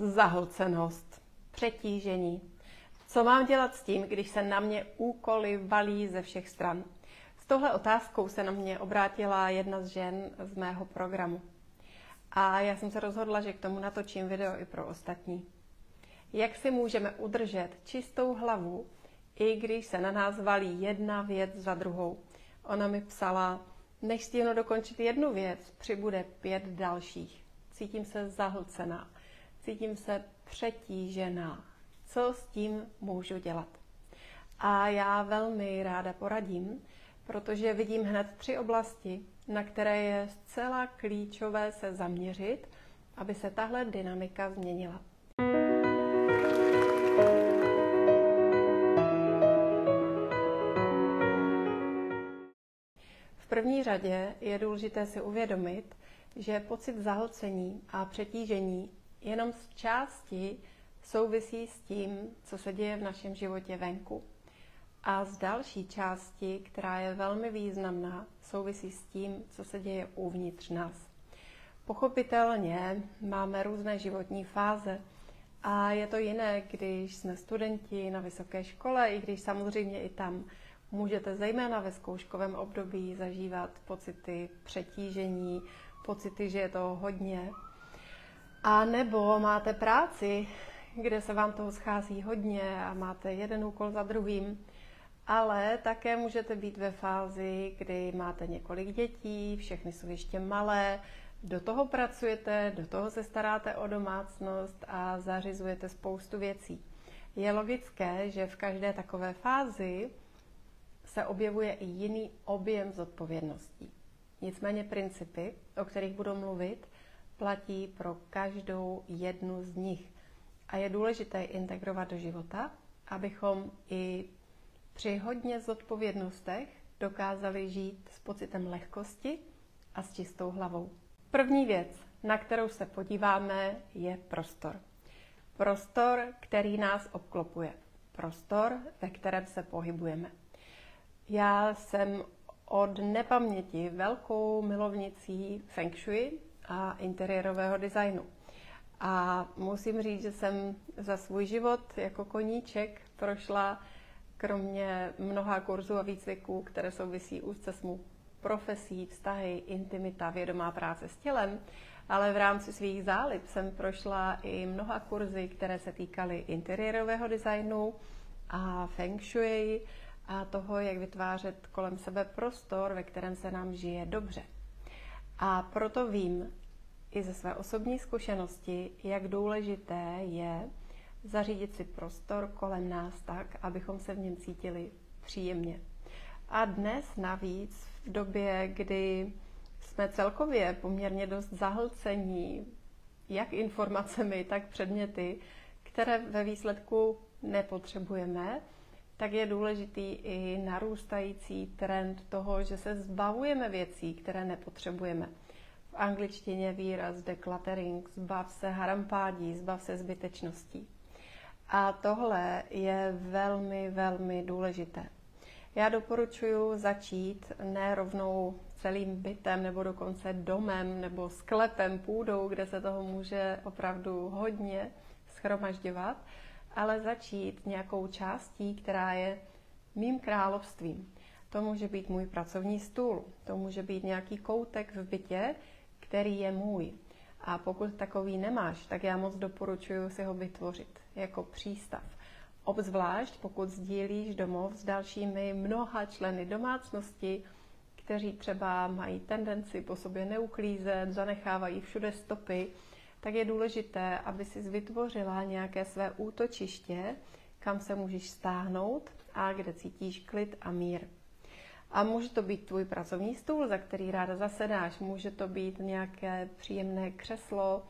zahlcenost, přetížení. Co mám dělat s tím, když se na mě úkoly valí ze všech stran? S touhle otázkou se na mě obrátila jedna z žen z mého programu. A já jsem se rozhodla, že k tomu natočím video i pro ostatní. Jak si můžeme udržet čistou hlavu, i když se na nás valí jedna věc za druhou. Ona mi psala, než stihnu dokončit jednu věc, přibude pět dalších. Cítím se zahlcená, cítím se přetížená. Co s tím můžu dělat? A já velmi ráda poradím, protože vidím hned tři oblasti, na které je zcela klíčové se zaměřit, aby se tahle dynamika změnila. V první řadě je důležité si uvědomit, že pocit zahlcení a přetížení jenom z části souvisí s tím, co se děje v našem životě venku. A z další části, která je velmi významná, souvisí s tím, co se děje uvnitř nás. Pochopitelně máme různé životní fáze a je to jiné, když jsme studenti na vysoké škole, i když samozřejmě i tam můžete zejména ve zkouškovém období zažívat pocity přetížení, pocity, že je to hodně. A nebo máte práci, kde se vám toho schází hodně a máte jeden úkol za druhým, ale také můžete být ve fázi, kdy máte několik dětí, všechny jsou ještě malé, do toho pracujete, do toho se staráte o domácnost a zařizujete spoustu věcí. Je logické, že v každé takové fázi se objevuje i jiný objem zodpovědností. Nicméně principy, o kterých budu mluvit, platí pro každou jednu z nich. A je důležité integrovat do života, abychom i při hodně zodpovědnostech dokázali žít s pocitem lehkosti a s čistou hlavou. První věc, na kterou se podíváme, je prostor. Prostor, který nás obklopuje. Prostor, ve kterém se pohybujeme. Já jsem od nepaměti velkou milovnicí feng shui a interiérového designu. A musím říct, že jsem za svůj život jako koníček prošla kromě mnoha kurzů a výcviků, které souvisí úzce s mou profesí, vztahy, intimita, vědomá práce s tělem, ale v rámci svých zálib jsem prošla i mnoha kurzy, které se týkaly interiérového designu a feng shui a toho, jak vytvářet kolem sebe prostor, ve kterém se nám žije dobře. A proto vím i ze své osobní zkušenosti, jak důležité je zařídit si prostor kolem nás tak, abychom se v něm cítili příjemně. A dnes navíc, v době, kdy jsme celkově poměrně dost zahlcení, jak informacemi, tak předměty, které ve výsledku nepotřebujeme, tak je důležitý i narůstající trend toho, že se zbavujeme věcí, které nepotřebujeme. V angličtině výraz decluttering, zbav se harampádí, zbav se zbytečností. A tohle je velmi, velmi důležité. Já doporučuji začít ne rovnou celým bytem nebo dokonce domem nebo sklepem, půdou, kde se toho může opravdu hodně schromažďovat, ale začít nějakou částí, která je mým královstvím. To může být můj pracovní stůl, to může být nějaký koutek v bytě, který je můj. A pokud takový nemáš, tak já moc doporučuji si ho vytvořit jako přístav. Obzvlášť pokud sdílíš domov s dalšími mnoha členy domácnosti, kteří třeba mají tendenci po sobě neuklízet, zanechávají všude stopy, tak je důležité, aby si vytvořila nějaké své útočiště, kam se můžeš stáhnout a kde cítíš klid a mír. A může to být tvůj pracovní stůl, za který ráda zasedáš, může to být nějaké příjemné křeslo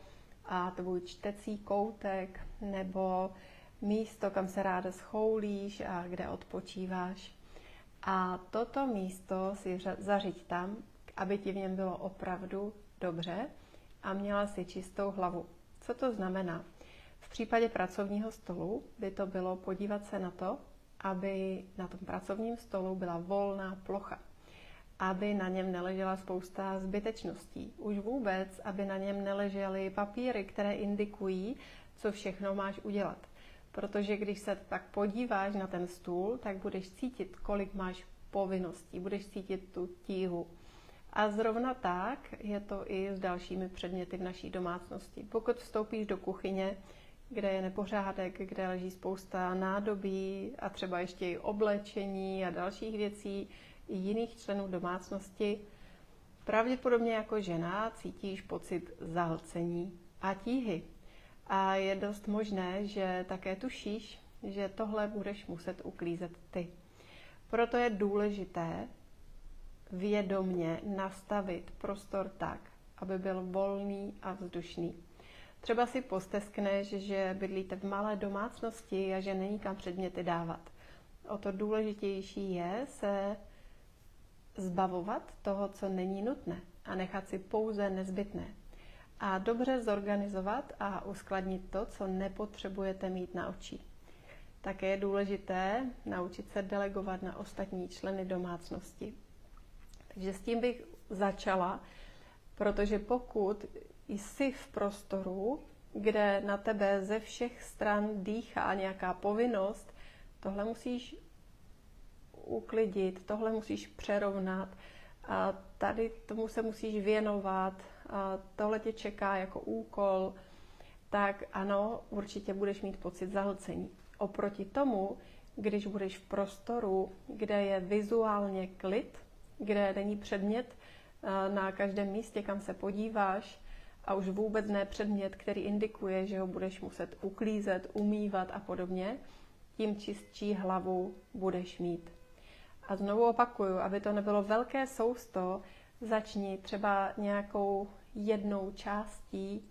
a tvůj čtecí koutek, nebo místo, kam se ráda schoulíš a kde odpočíváš. A toto místo si zařiď tam, aby ti v něm bylo opravdu dobře a měla si čistou hlavu. Co to znamená? V případě pracovního stolu by to bylo podívat se na to, aby na tom pracovním stolu byla volná plocha, aby na něm neležela spousta zbytečností. Už vůbec, aby na něm neležely papíry, které indikují, co všechno máš udělat. Protože když se tak podíváš na ten stůl, tak budeš cítit, kolik máš povinností, budeš cítit tu tíhu. A zrovna tak je to i s dalšími předměty v naší domácnosti. Pokud vstoupíš do kuchyně, kde je nepořádek, kde leží spousta nádobí a třeba ještě i oblečení a dalších věcí, i jiných členů domácnosti, pravděpodobně jako žena cítíš pocit zahlcení a tíhy. A je dost možné, že také tušíš, že tohle budeš muset uklízet ty. Proto je důležité vědomně nastavit prostor tak, aby byl volný a vzdušný. Třeba si posteskneš, že bydlíte v malé domácnosti a že není kam předměty dávat. O to důležitější je se zbavovat toho, co není nutné a nechat si pouze nezbytné. A dobře zorganizovat a uskladnit to, co nepotřebujete mít na oči. Také je důležité naučit se delegovat na ostatní členy domácnosti. Takže s tím bych začala, protože pokud jsi v prostoru, kde na tebe ze všech stran dýchá nějaká povinnost, tohle musíš uklidit, tohle musíš přerovnat. A tady tomu se musíš věnovat, a tohle tě čeká jako úkol, tak ano, určitě budeš mít pocit zahlcení. Oproti tomu, když budeš v prostoru, kde je vizuálně klid, kde není předmět na každém místě, kam se podíváš, a už vůbec ne předmět, který indikuje, že ho budeš muset uklízet, umývat a podobně, tím čistší hlavu budeš mít. A znovu opakuju, aby to nebylo velké sousto, začni třeba nějakou jednou částí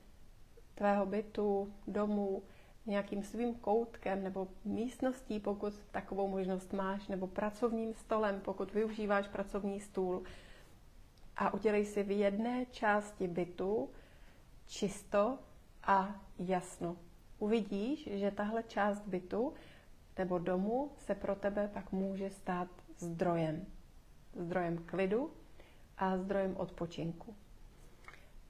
tvého bytu, domu, nějakým svým koutkem nebo místností, pokud takovou možnost máš, nebo pracovním stolem, pokud využíváš pracovní stůl. A udělej si v jedné části bytu čisto a jasno. Uvidíš, že tahle část bytu nebo domu se pro tebe pak může stát zdrojem. Zdrojem klidu a zdrojem odpočinku.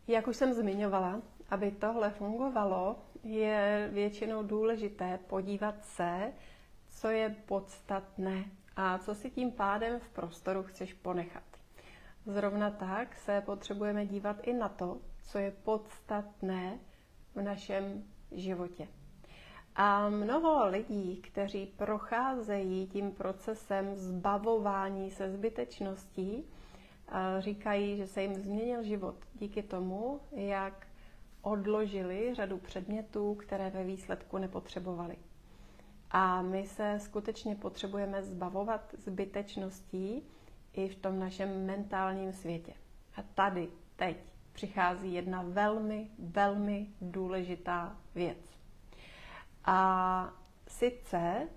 Jak už jsem zmiňovala, aby tohle fungovalo, je většinou důležité podívat se, co je podstatné a co si tím pádem v prostoru chceš ponechat. Zrovna tak se potřebujeme dívat i na to, co je podstatné v našem životě. A mnoho lidí, kteří procházejí tím procesem zbavování se zbytečností, říkají, že se jim změnil život díky tomu, jak odložili řadu předmětů, které ve výsledku nepotřebovali. A my se skutečně potřebujeme zbavovat zbytečností i v tom našem mentálním světě. A tady, teď, přichází jedna velmi, velmi důležitá věc. A sice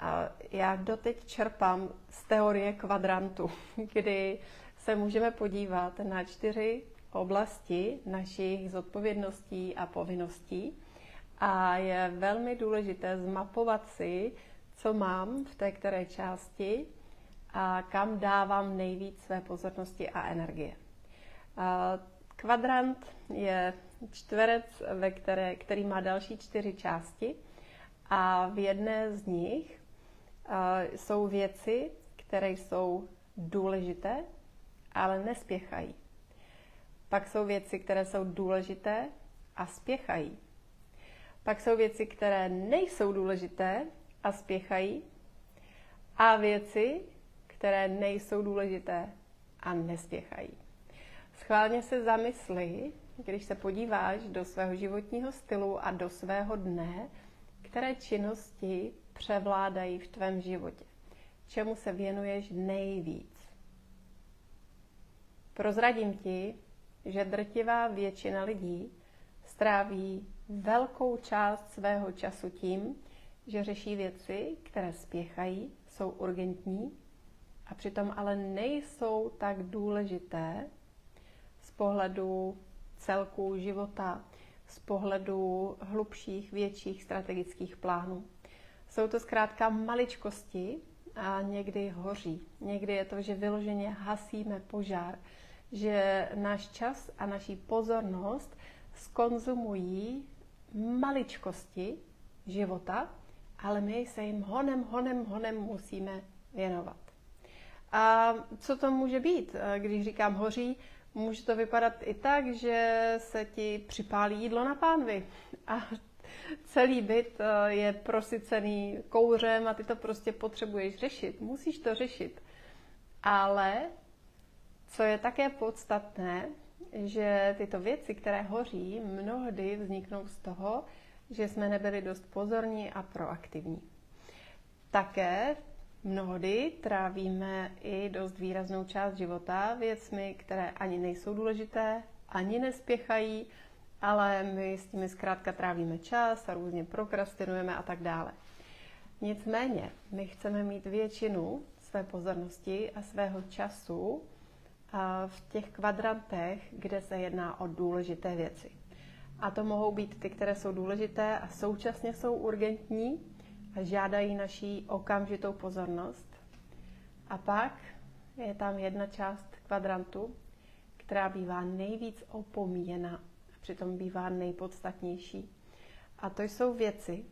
a já doteď čerpám z teorie kvadrantu, kdy se můžeme podívat na čtyři oblasti našich zodpovědností a povinností. A je velmi důležité zmapovat si, co mám v té které části a kam dávám nejvíc své pozornosti a energie. Kvadrant je čtverec, ve které, který má další čtyři části a v jedné z nich jsou věci, které jsou důležité, ale nespěchají. Pak jsou věci, které jsou důležité a spěchají. Pak jsou věci, které nejsou důležité a spěchají. A věci, které nejsou důležité a nespěchají. Schválně se zamysli, když se podíváš do svého životního stylu a do svého dne, které činnosti převládají v tvém životě. Čemu se věnuješ nejvíc? Prozradím ti, že drtivá většina lidí stráví velkou část svého času tím, že řeší věci, které spěchají, jsou urgentní a přitom ale nejsou tak důležité pohledu celku života, z pohledu hlubších, větších strategických plánů. Jsou to zkrátka maličkosti a někdy hoří. Někdy je to, že vyloženě hasíme požár, že náš čas a naší pozornost skonzumují maličkosti života, ale my se jim honem, honem, honem musíme věnovat. A co to může být? Když říkám hoří, může to vypadat i tak, že se ti připálí jídlo na pánvi a celý byt eh, je prosycený kouřem a ty to prostě potřebuješ řešit. Musíš to řešit. Ale co je také podstatné, že tyto věci, které hoří, mnohdy vzniknou z toho, že jsme nebyli dost pozorní a proaktivní. Také mnohdy trávíme i dost výraznou část života věcmi, které ani nejsou důležité, ani nespěchají, ale my s nimi zkrátka trávíme čas a různě prokrastinujeme a tak dále. Nicméně, my chceme mít většinu své pozornosti a svého času v těch kvadrantech, kde se jedná o důležité věci. A to mohou být ty, které jsou důležité a současně jsou urgentní žádají naší okamžitou pozornost. A pak je tam jedna část kvadrantu, která bývá nejvíc opomíjena a přitom bývá nejpodstatnější. A to jsou věci,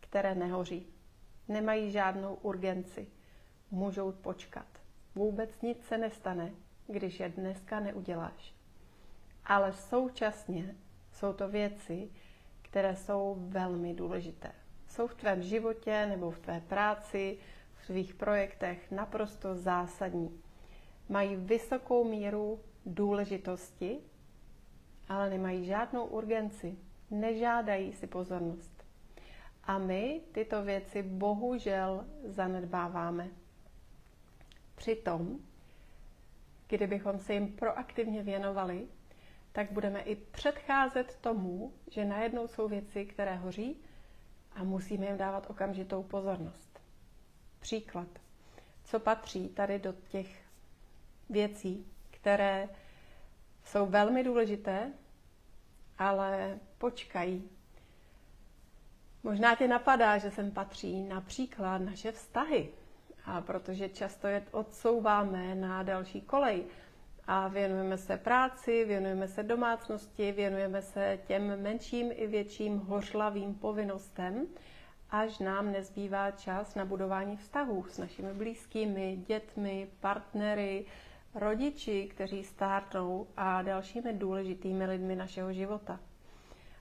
které nehoří, nemají žádnou urgenci, můžou počkat. Vůbec nic se nestane, když je dneska neuděláš. Ale současně jsou to věci, které jsou velmi důležité. Jsou v tvém životě nebo v tvé práci, v svých projektech naprosto zásadní. Mají vysokou míru důležitosti, ale nemají žádnou urgenci, nežádají si pozornost. A my tyto věci bohužel zanedbáváme. Přitom, kdybychom se jim proaktivně věnovali, tak budeme i předcházet tomu, že najednou jsou věci, které hoří a musíme jim dávat okamžitou pozornost. Příklad. Co patří tady do těch věcí, které jsou velmi důležité, ale počkají. Možná tě napadá, že sem patří například naše vztahy, a protože často je odsouváme na další kolej a věnujeme se práci, věnujeme se domácnosti, věnujeme se těm menším i větším hořlavým povinnostem, až nám nezbývá čas na budování vztahů s našimi blízkými, dětmi, partnery, rodiči, kteří stárnou a dalšími důležitými lidmi našeho života.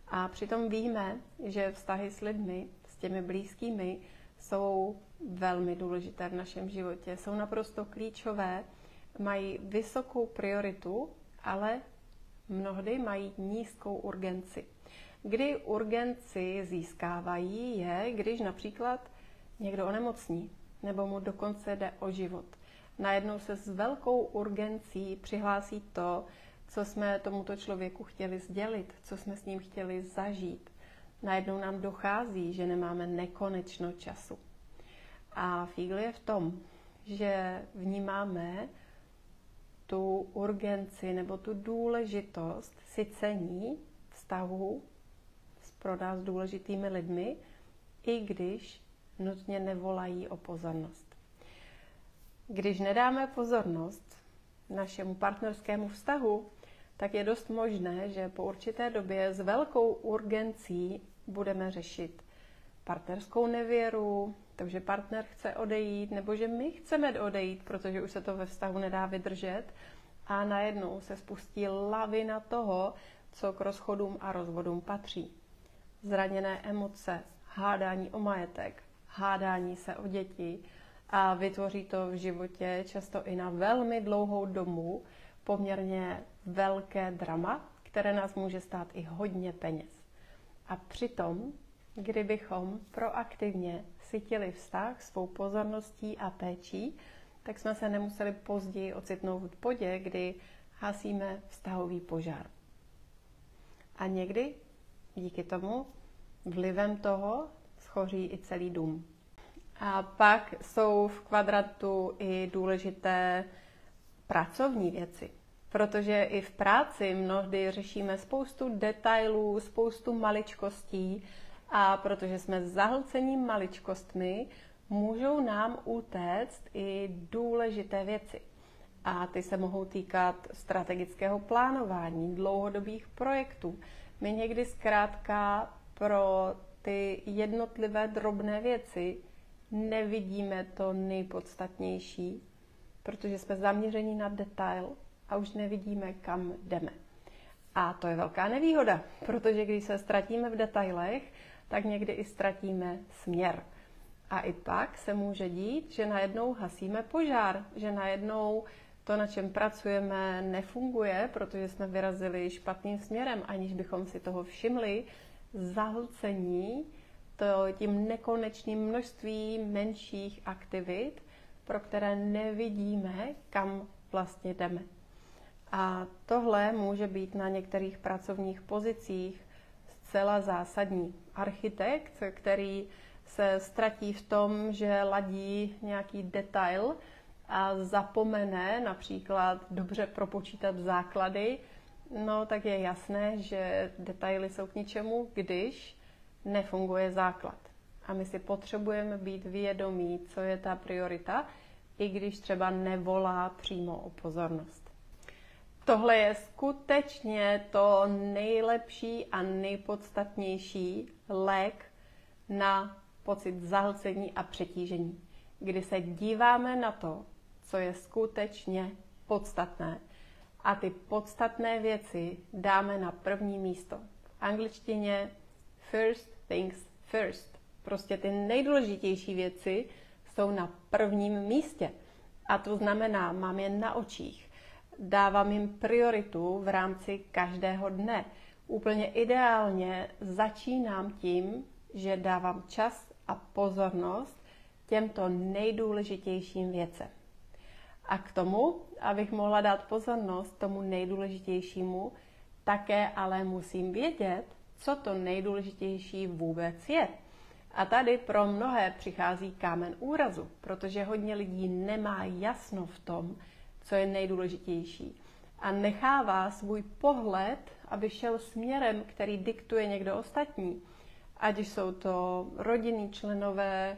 A přitom víme, že vztahy s lidmi, s těmi blízkými, jsou velmi důležité v našem životě, jsou naprosto klíčové, mají vysokou prioritu, ale mnohdy mají nízkou urgenci. Kdy urgenci získávají je, když například někdo onemocní nebo mu dokonce jde o život. Najednou se s velkou urgencí přihlásí to, co jsme tomuto člověku chtěli sdělit, co jsme s ním chtěli zažít. Najednou nám dochází, že nemáme nekonečno času. A fígl je v tom, že vnímáme tu urgenci nebo tu důležitost si cení vztahu s pro nás důležitými lidmi, i když nutně nevolají o pozornost. Když nedáme pozornost našemu partnerskému vztahu, tak je dost možné, že po určité době s velkou urgencí budeme řešit partnerskou nevěru, to, že partner chce odejít, nebo že my chceme odejít, protože už se to ve vztahu nedá vydržet a najednou se spustí lavina toho, co k rozchodům a rozvodům patří. Zraněné emoce, hádání o majetek, hádání se o děti a vytvoří to v životě často i na velmi dlouhou dobu poměrně velké drama, které nás může stát i hodně peněz. A přitom, kdybychom proaktivně sytili vztah svou pozorností a péčí, tak jsme se nemuseli později ocitnout v bodě, kdy hasíme vztahový požár. A někdy díky tomu vlivem toho schoří i celý dům. A pak jsou v kvadratu i důležité pracovní věci. Protože i v práci mnohdy řešíme spoustu detailů, spoustu maličkostí a protože jsme zahlcení maličkostmi, můžou nám utéct i důležité věci. A ty se mohou týkat strategického plánování, dlouhodobých projektů. My někdy zkrátka pro ty jednotlivé drobné věci nevidíme to nejpodstatnější, protože jsme zaměření na detail a už nevidíme, kam jdeme. A to je velká nevýhoda, protože když se ztratíme v detailech, tak někdy i ztratíme směr. A i pak se může dít, že najednou hasíme požár, že najednou to, na čem pracujeme, nefunguje, protože jsme vyrazili špatným směrem, aniž bychom si toho všimli. Zahlcení to tím nekonečným množství menších aktivit, pro které nevidíme, kam vlastně jdeme. A tohle může být na některých pracovních pozicích zcela zásadní. Architekt, který se ztratí v tom, že ladí nějaký detail a zapomene například dobře propočítat základy, no tak je jasné, že detaily jsou k ničemu, když nefunguje základ. A my si potřebujeme být vědomí, co je ta priorita, i když třeba nevolá přímo o pozornost. Tohle je skutečně to nejlepší a nejpodstatnější lék na pocit zahlcení a přetížení, kdy se díváme na to, co je skutečně podstatné a ty podstatné věci dáme na první místo. V angličtině first things first. Prostě ty nejdůležitější věci jsou na prvním místě. A to znamená, mám je na očích. Dávám jim prioritu v rámci každého dne. Úplně ideálně začínám tím, že dávám čas a pozornost těmto nejdůležitějším věcem. A k tomu, abych mohla dát pozornost tomu nejdůležitějšímu, také ale musím vědět, co to nejdůležitější vůbec je. A tady pro mnohé přichází kámen úrazu, protože hodně lidí nemá jasno v tom, co je nejdůležitější. A nechává svůj pohled, aby šel směrem, který diktuje někdo ostatní. Ať už jsou to rodinní členové,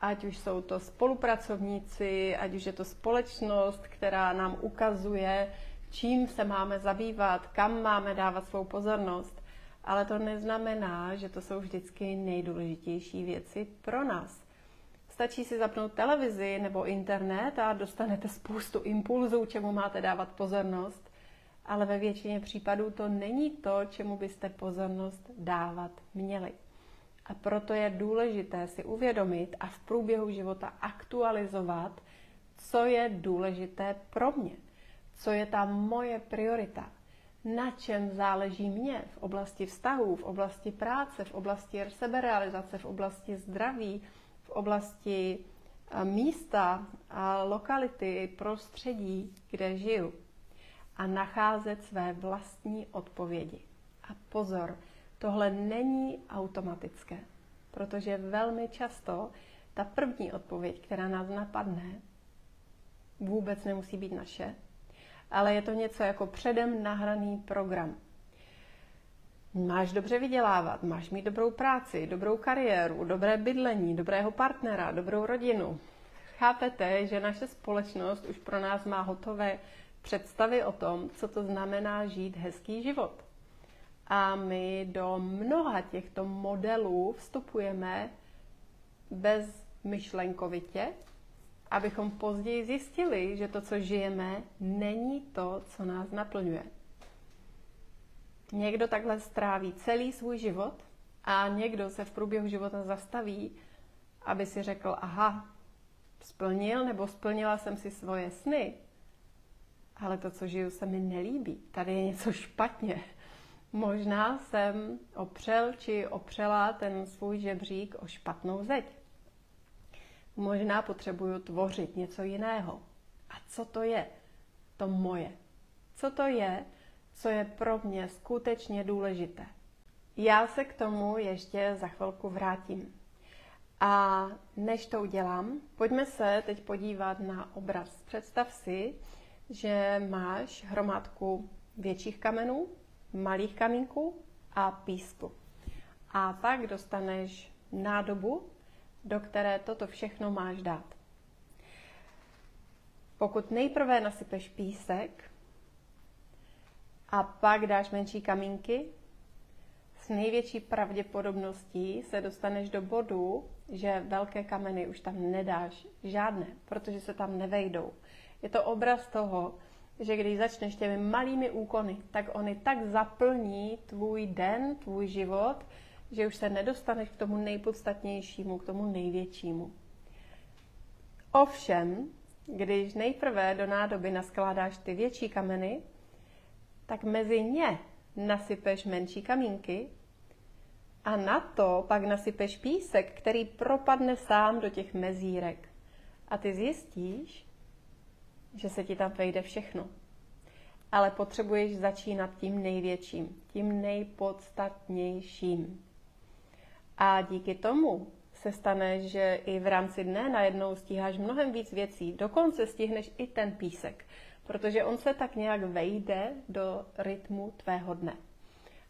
ať už jsou to spolupracovníci, ať už je to společnost, která nám ukazuje, čím se máme zabývat, kam máme dávat svou pozornost. Ale to neznamená, že to jsou vždycky nejdůležitější věci pro nás. Stačí si zapnout televizi nebo internet a dostanete spoustu impulzů, čemu máte dávat pozornost, ale ve většině případů to není to, čemu byste pozornost dávat měli. A proto je důležité si uvědomit a v průběhu života aktualizovat, co je důležité pro mě, co je ta moje priorita, na čem záleží mě v oblasti vztahů, v oblasti práce, v oblasti seberealizace, v oblasti zdraví, oblasti místa a lokality, prostředí, kde žiju. A nacházet své vlastní odpovědi. A pozor, Tohle není automatické, protože velmi často ta první odpověď, která nás napadne, vůbec nemusí být naše, ale je to něco jako předem nahraný program. Máš dobře vydělávat, máš mít dobrou práci, dobrou kariéru, dobré bydlení, dobrého partnera, dobrou rodinu. Chápete, že naše společnost už pro nás má hotové představy o tom, co to znamená žít hezký život. A my do mnoha těchto modelů vstupujeme bez myšlenkovitě, abychom později zjistili, že to, co žijeme, není to, co nás naplňuje. Někdo takhle stráví celý svůj život a někdo se v průběhu života zastaví, aby si řekl, aha, splnil nebo splnila jsem si svoje sny, ale to, co žiju, se mi nelíbí. Tady je něco špatně. Možná jsem opřel či opřela ten svůj žebřík o špatnou zeď. Možná potřebuju tvořit něco jiného. A co to je? To moje. Co to je, co je pro mě skutečně důležité? Já se k tomu ještě za chvilku vrátím. A než to udělám, pojďme se teď podívat na obraz. Představ si, že máš hromádku větších kamenů, malých kamínků a písku. A pak dostaneš nádobu, do které toto všechno máš dát. Pokud nejprve nasypeš písek a pak dáš menší kamínky, s největší pravděpodobností se dostaneš do bodu, že velké kameny už tam nedáš žádné, protože se tam nevejdou. Je to obraz toho, že když začneš těmi malými úkony, tak oni tak zaplní tvůj den, tvůj život, že už se nedostaneš k tomu nejpodstatnějšímu, k tomu největšímu. Ovšem, když nejprve do nádoby naskládáš ty větší kameny, tak mezi ně nasypeš menší kamínky a na to pak nasypeš písek, který propadne sám do těch mezírek. A ty zjistíš, že se ti tam vejde všechno. Ale potřebuješ začínat tím největším, tím nejpodstatnějším. A díky tomu se stane, že i v rámci dne najednou stíháš mnohem víc věcí. Dokonce stihneš i ten písek, protože on se tak nějak vejde do rytmu tvého dne.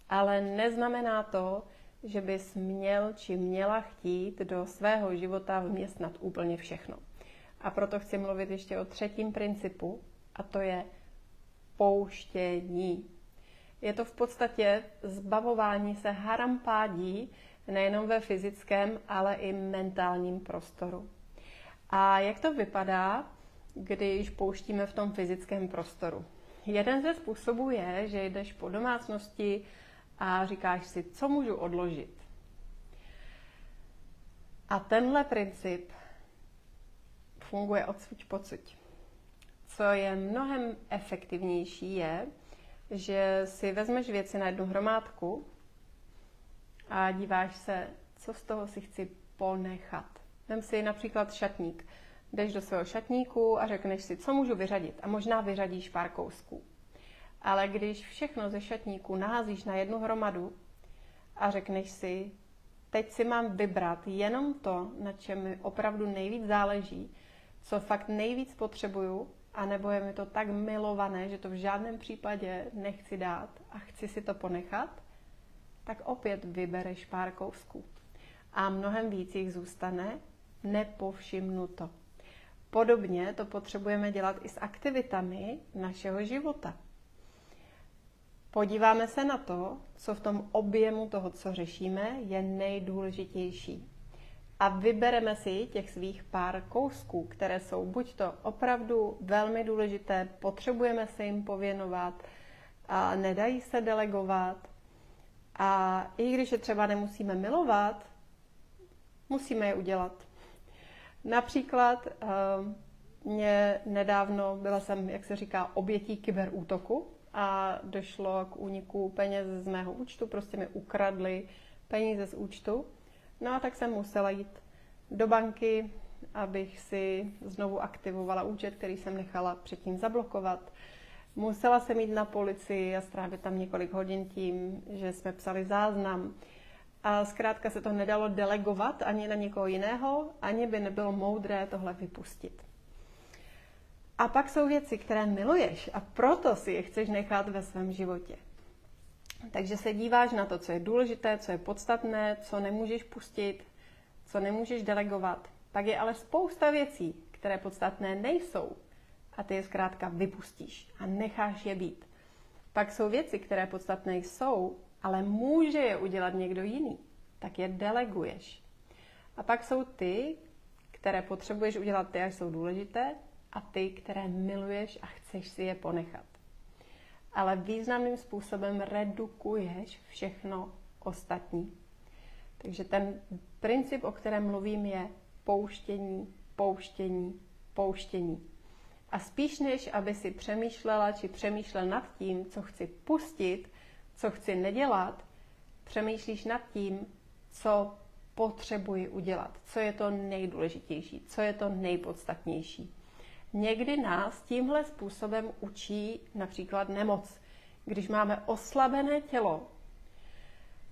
Ale neznamená to, že bys měl či měla chtít do svého života vměstnat úplně všechno. A proto chci mluvit ještě o třetím principu, a to je pouštění. Je to v podstatě zbavování se harampádí nejenom ve fyzickém, ale i mentálním prostoru. A jak to vypadá, když pouštíme v tom fyzickém prostoru? Jeden ze způsobů je, že jdeš po domácnosti a říkáš si, co můžu odložit. A tenhle princip funguje odsuť pocit. Co je mnohem efektivnější je, že si vezmeš věci na jednu hromádku a díváš se, co z toho si chci ponechat. Vem si například šatník. Jdeš do svého šatníku a řekneš si, co můžu vyřadit. A možná vyřadíš pár kousků. Ale když všechno ze šatníku naházíš na jednu hromadu a řekneš si, teď si mám vybrat jenom to, na čem mi opravdu nejvíc záleží, co fakt nejvíc potřebuju, anebo je mi to tak milované, že to v žádném případě nechci dát a chci si to ponechat, tak opět vybereš pár kousků. A mnohem víc jich zůstane nepovšimnuto. Podobně to potřebujeme dělat i s aktivitami našeho života. Podíváme se na to, co v tom objemu toho, co řešíme, je nejdůležitější. A vybereme si těch svých pár kousků, které jsou buď to opravdu velmi důležité, potřebujeme se jim pověnovat, a nedají se delegovat, a i když je třeba nemusíme milovat, musíme je udělat. Například ehm, mě nedávno, byla jsem, jak se říká, obětí kyberútoku a došlo k úniku peněz z mého účtu, prostě mi ukradli peníze z účtu. No a tak jsem musela jít do banky, abych si znovu aktivovala účet, který jsem nechala předtím zablokovat. Musela jsem jít na policii a strávit tam několik hodin tím, že jsme psali záznam. A zkrátka se to nedalo delegovat ani na někoho jiného, ani by nebylo moudré tohle vypustit. A pak jsou věci, které miluješ a proto si je chceš nechat ve svém životě. Takže se díváš na to, co je důležité, co je podstatné, co nemůžeš pustit, co nemůžeš delegovat. Pak je ale spousta věcí, které podstatné nejsou a ty je zkrátka vypustíš a necháš je být. Pak jsou věci, které podstatné jsou, ale může je udělat někdo jiný, tak je deleguješ. A pak jsou ty, které potřebuješ udělat ty, až jsou důležité, a ty, které miluješ a chceš si je ponechat. Ale významným způsobem redukuješ všechno ostatní. Takže ten princip, o kterém mluvím, je pouštění, pouštění, pouštění. A spíš než aby si přemýšlela či přemýšlel nad tím, co chci pustit, co chci nedělat, přemýšlíš nad tím, co potřebuji udělat, co je to nejdůležitější, co je to nejpodstatnější. Někdy nás tímhle způsobem učí například nemoc. Když máme oslabené tělo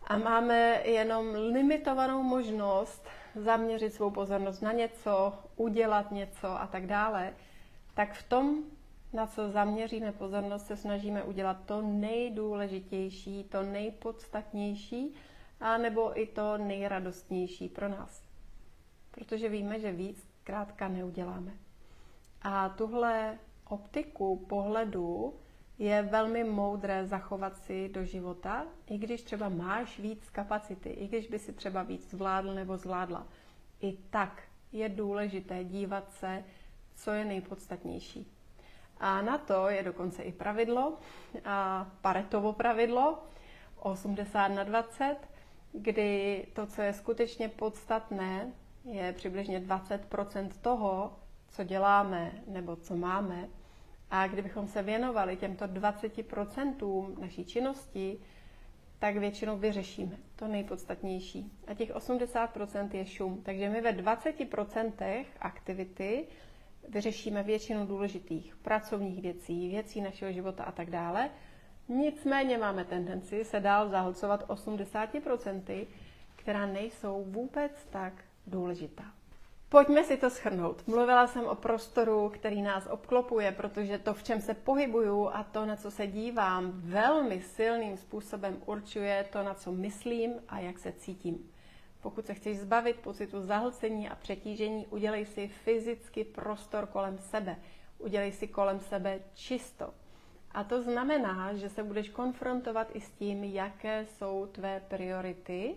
a máme jenom limitovanou možnost zaměřit svou pozornost na něco, udělat něco a tak dále, tak v tom, na co zaměříme pozornost, se snažíme udělat to nejdůležitější, to nejpodstatnější, a nebo i to nejradostnější pro nás. Protože víme, že víc krátka neuděláme. A tuhle optiku pohledu je velmi moudré zachovat si do života, i když třeba máš víc kapacity, i když by si třeba víc zvládl nebo zvládla. I tak je důležité dívat se, co je nejpodstatnější. A na to je dokonce i pravidlo, a Paretovo pravidlo 80 na 20, kdy to, co je skutečně podstatné, je přibližně 20% toho, co děláme nebo co máme. A kdybychom se věnovali těmto 20% naší činnosti, tak většinou vyřešíme to nejpodstatnější. A těch 80% je šum. Takže my ve 20% aktivity vyřešíme většinu důležitých pracovních věcí, věcí našeho života a tak dále. Nicméně máme tendenci se dál zahlcovat 80%, která nejsou vůbec tak důležitá. Pojďme si to schrnout. Mluvila jsem o prostoru, který nás obklopuje, protože to, v čem se pohybuju a to, na co se dívám, velmi silným způsobem určuje to, na co myslím a jak se cítím. Pokud se chceš zbavit pocitu zahlcení a přetížení, udělej si fyzicky prostor kolem sebe. Udělej si kolem sebe čisto. A to znamená, že se budeš konfrontovat i s tím, jaké jsou tvé priority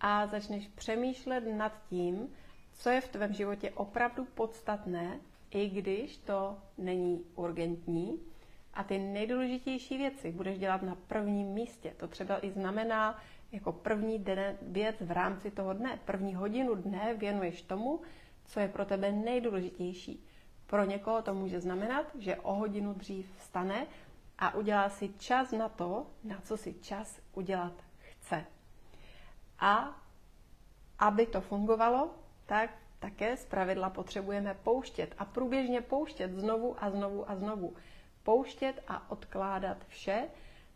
a začneš přemýšlet nad tím, co je v tvém životě opravdu podstatné, i když to není urgentní. A ty nejdůležitější věci budeš dělat na prvním místě. To třeba i znamená, jako první den, věc v rámci toho dne, první hodinu dne věnuješ tomu, co je pro tebe nejdůležitější. Pro někoho to může znamenat, že o hodinu dřív vstane a udělá si čas na to, na co si čas udělat chce. A aby to fungovalo, tak také z pravidla potřebujeme pouštět a průběžně pouštět znovu a znovu a znovu. Pouštět a odkládat vše,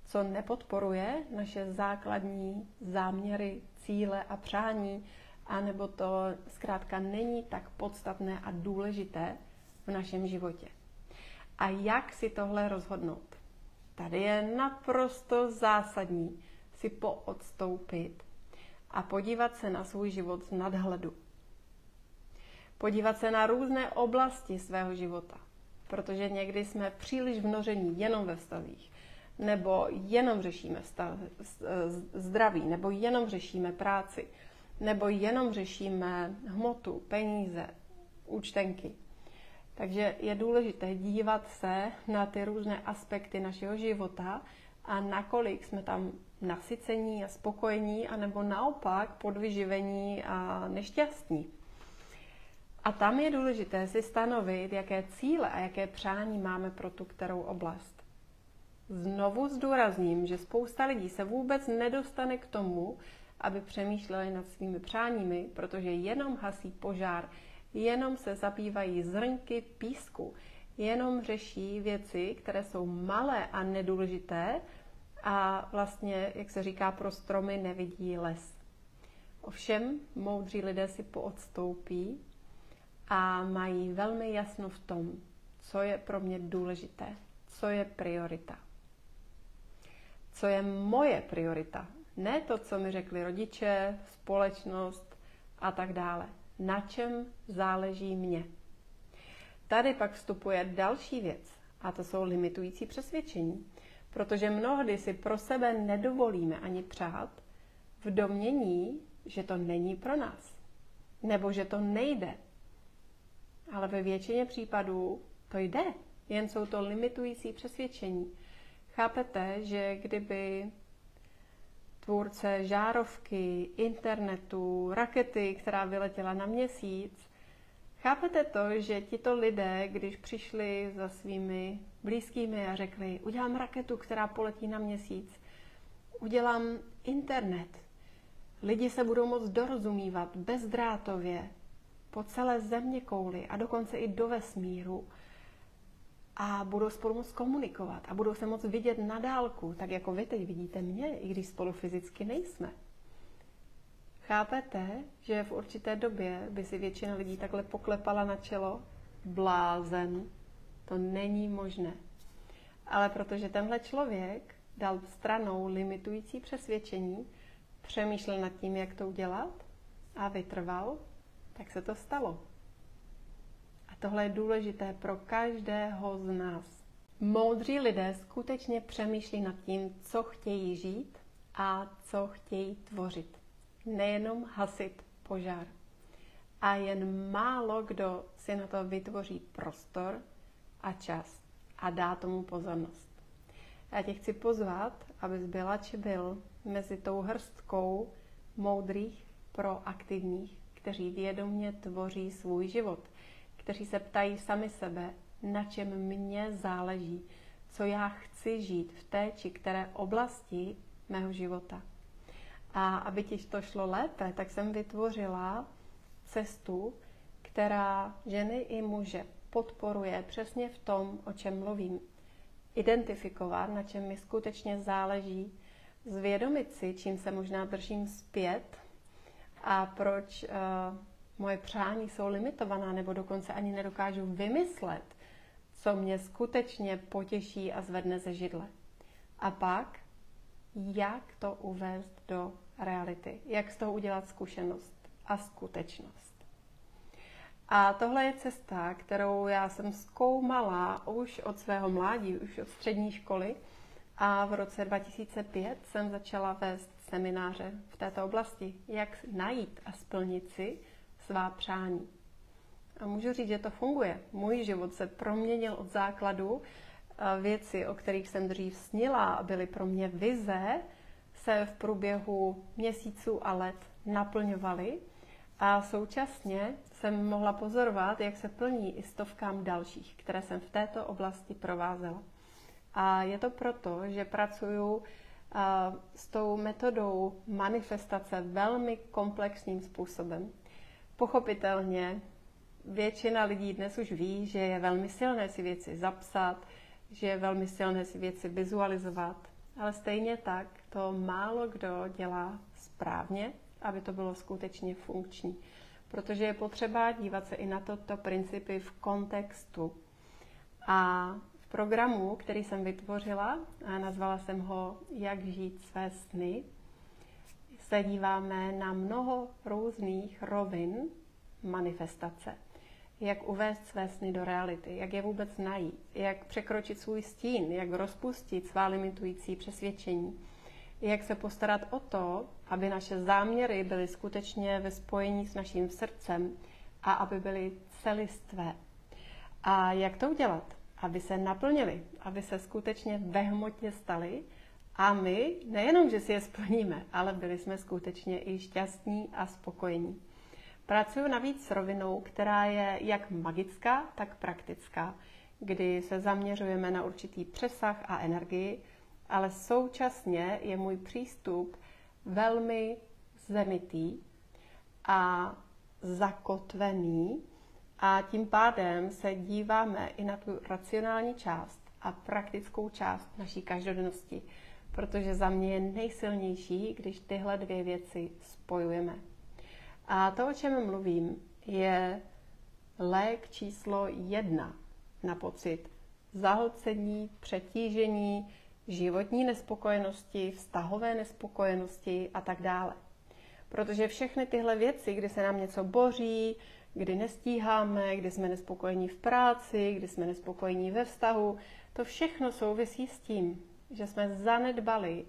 co nepodporuje naše základní záměry, cíle a přání, anebo to zkrátka není tak podstatné a důležité v našem životě. A jak si tohle rozhodnout? Tady je naprosto zásadní si poodstoupit a podívat se na svůj život z nadhledu. Podívat se na různé oblasti svého života, protože někdy jsme příliš vnoření jenom ve vztazích nebo jenom řešíme stav, zdraví, nebo jenom řešíme práci, nebo jenom řešíme hmotu, peníze, účtenky. Takže je důležité dívat se na ty různé aspekty našeho života a nakolik jsme tam nasycení a spokojení, anebo naopak podvyživení a nešťastní. A tam je důležité si stanovit, jaké cíle a jaké přání máme pro tu kterou oblast. Znovu zdůrazním, že spousta lidí se vůbec nedostane k tomu, aby přemýšleli nad svými přáními, protože jenom hasí požár, jenom se zabývají zrnky písku, jenom řeší věci, které jsou malé a nedůležité a vlastně, jak se říká, pro stromy nevidí les. Ovšem, moudří lidé si poodstoupí a mají velmi jasno v tom, co je pro mě důležité, co je priorita co je moje priorita. Ne to, co mi řekli rodiče, společnost a tak dále. Na čem záleží mě. Tady pak vstupuje další věc, a to jsou limitující přesvědčení. Protože mnohdy si pro sebe nedovolíme ani přát v domění, že to není pro nás. Nebo že to nejde. Ale ve většině případů to jde. Jen jsou to limitující přesvědčení. Chápete, že kdyby tvůrce žárovky, internetu, rakety, která vyletěla na měsíc, chápete to, že tito lidé, když přišli za svými blízkými a řekli, udělám raketu, která poletí na měsíc, udělám internet, lidi se budou moct dorozumívat bezdrátově po celé země kouli a dokonce i do vesmíru, a budou spolu moc komunikovat a budou se moc vidět na dálku, tak jako vy teď vidíte mě, i když spolu fyzicky nejsme. Chápete, že v určité době by si většina lidí takhle poklepala na čelo? Blázen. To není možné. Ale protože tenhle člověk dal stranou limitující přesvědčení, přemýšlel nad tím, jak to udělat a vytrval, tak se to stalo tohle je důležité pro každého z nás. Moudří lidé skutečně přemýšlí nad tím, co chtějí žít a co chtějí tvořit. Nejenom hasit požár. A jen málo kdo si na to vytvoří prostor a čas a dá tomu pozornost. Já tě chci pozvat, abys byla či byl mezi tou hrstkou moudrých, proaktivních, kteří vědomně tvoří svůj život, kteří se ptají sami sebe, na čem mně záleží, co já chci žít v té či které oblasti mého života. A aby ti to šlo lépe, tak jsem vytvořila cestu, která ženy i muže podporuje přesně v tom, o čem mluvím. Identifikovat, na čem mi skutečně záleží, zvědomit si, čím se možná držím zpět a proč uh, moje přání jsou limitovaná, nebo dokonce ani nedokážu vymyslet, co mě skutečně potěší a zvedne ze židle. A pak, jak to uvést do reality, jak z toho udělat zkušenost a skutečnost. A tohle je cesta, kterou já jsem zkoumala už od svého mládí, už od střední školy. A v roce 2005 jsem začala vést semináře v této oblasti, jak najít a splnit si svá přání. A můžu říct, že to funguje. Můj život se proměnil od základu. Věci, o kterých jsem dřív snila byly pro mě vize, se v průběhu měsíců a let naplňovaly. A současně jsem mohla pozorovat, jak se plní i stovkám dalších, které jsem v této oblasti provázela. A je to proto, že pracuju s tou metodou manifestace velmi komplexním způsobem. Pochopitelně většina lidí dnes už ví, že je velmi silné si věci zapsat, že je velmi silné si věci vizualizovat, ale stejně tak to málo kdo dělá správně, aby to bylo skutečně funkční. Protože je potřeba dívat se i na toto principy v kontextu. A v programu, který jsem vytvořila, a nazvala jsem ho Jak žít své sny, se díváme na mnoho různých rovin manifestace jak uvést své sny do reality, jak je vůbec najít, jak překročit svůj stín, jak rozpustit svá limitující přesvědčení, jak se postarat o to, aby naše záměry byly skutečně ve spojení s naším srdcem a aby byly celistvé. A jak to udělat? Aby se naplnili, aby se skutečně ve hmotě staly a my nejenom, že si je splníme, ale byli jsme skutečně i šťastní a spokojení. Pracuji navíc s rovinou, která je jak magická, tak praktická, kdy se zaměřujeme na určitý přesah a energii, ale současně je můj přístup velmi zemitý a zakotvený a tím pádem se díváme i na tu racionální část a praktickou část naší každodennosti, protože za mě je nejsilnější, když tyhle dvě věci spojujeme. A to, o čem mluvím, je lék číslo jedna na pocit zahlcení, přetížení, životní nespokojenosti, vztahové nespokojenosti a tak dále. Protože všechny tyhle věci, kdy se nám něco boří, kdy nestíháme, kdy jsme nespokojení v práci, kdy jsme nespokojení ve vztahu, to všechno souvisí s tím, že jsme zanedbali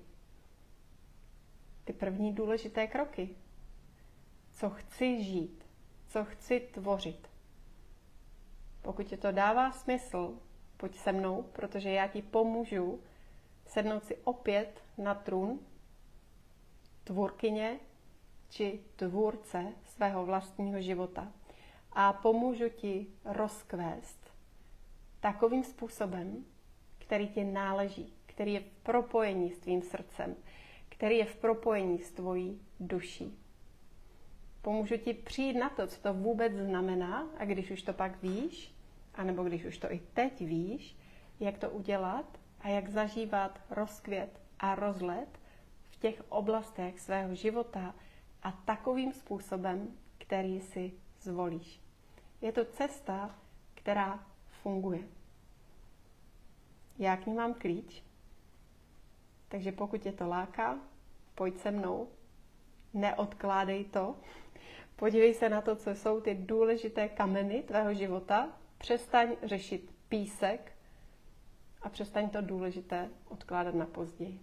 ty první důležité kroky, co chci žít, co chci tvořit. Pokud ti to dává smysl, pojď se mnou, protože já ti pomůžu sednout si opět na trůn tvůrkyně či tvůrce svého vlastního života. A pomůžu ti rozkvést takovým způsobem, který ti náleží, který je v propojení s tvým srdcem, který je v propojení s tvojí duší. Pomůžu ti přijít na to, co to vůbec znamená a když už to pak víš, anebo když už to i teď víš, jak to udělat a jak zažívat rozkvět a rozlet v těch oblastech svého života a takovým způsobem, který si zvolíš. Je to cesta, která funguje. Já k ní mám klíč, takže pokud je to láká, pojď se mnou, neodkládej to, Podívej se na to, co jsou ty důležité kameny tvého života. Přestaň řešit písek a přestaň to důležité odkládat na později.